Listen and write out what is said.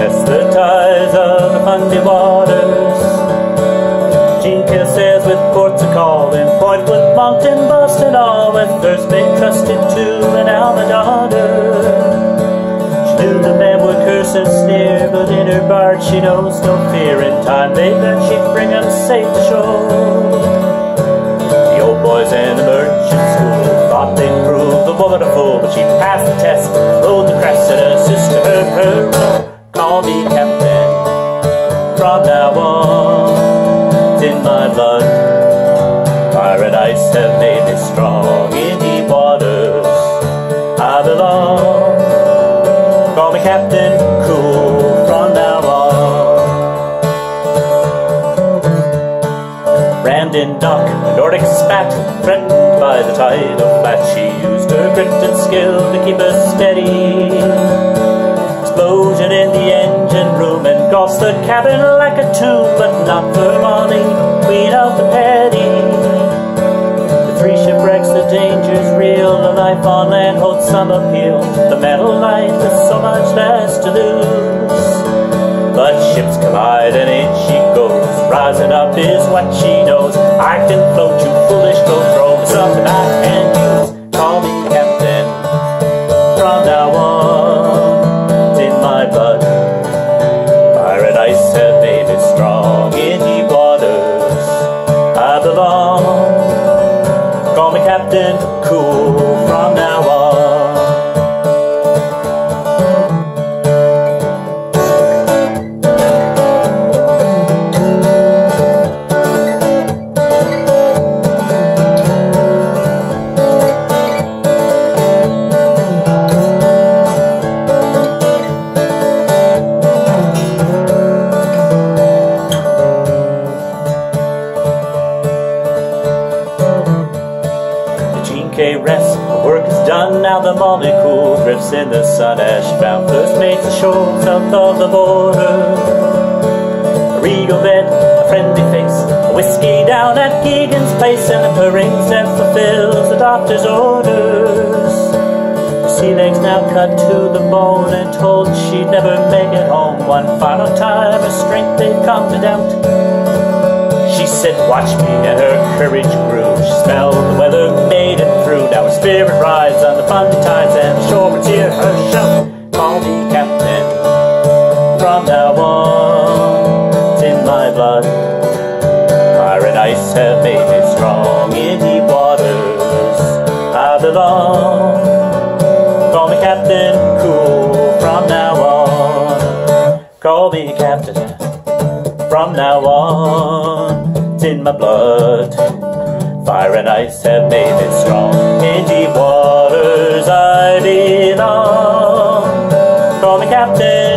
test the tides of the Fundy waters. Jean Kill with ports of call in Portwood, Moncton, Boston, all with Thursday trusted to an Alma daughter. She knew the men would curse and sneer, but in her barge she knows no fear. In time they learned she'd bring them safe to shore. The old boys in the merchant school thought they'd prove the woman a fool, but she passed the test, rode the crest, and her sister her made me strong in waters. I belong. Call me Captain Kool from now on. Brandon Dock, a Nordic spat, threatened by the tide of flat. She used her grit and skill to keep us steady. Explosion in the engine room engulfs the cabin like a tomb, but not for Molly, queen of the petty. Danger's real, the life on land holds some appeal. The metal life is so much less to lose. But ships collide and in she goes. Rising up is what she knows. I can float you foolish, go throw Captain Kool from now on. The rest the work is done, now the cool drifts in the sun as she bound first mates ashore south of the border. A regal bed, a friendly face, a whiskey down at Keegan's place, and a purring that fulfills the doctor's orders. Her sea legs now cut to the bone and told she'd never make it home. One final time, her strength they'd come to doubt. She said, watch me, and her courage grew. She smelled the weather, From now on, it's in my blood. Fire and ice have made me strong in deep waters. I belong. Call me captain, Kool from now on. Call me captain from now on. It's in my blood. Fire and ice have made me strong. In deep waters I belong. Call me Captain.